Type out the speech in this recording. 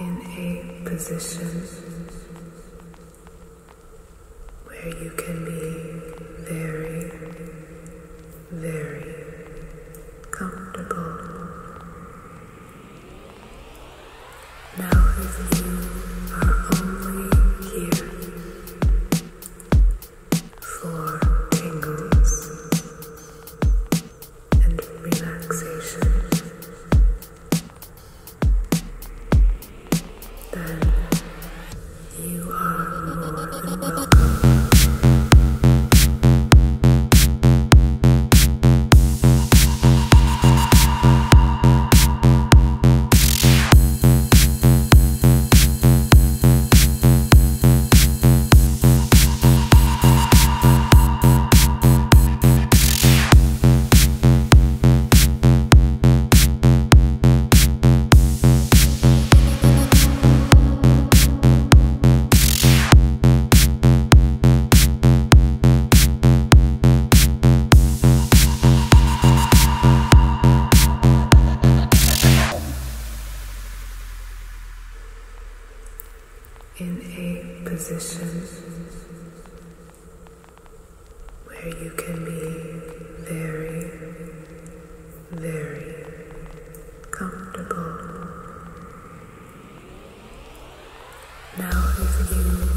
in a position where you can be very, very comfortable. Now, if you are only here for tingles and relaxation, then in a position where you can be very, very comfortable. Now, if you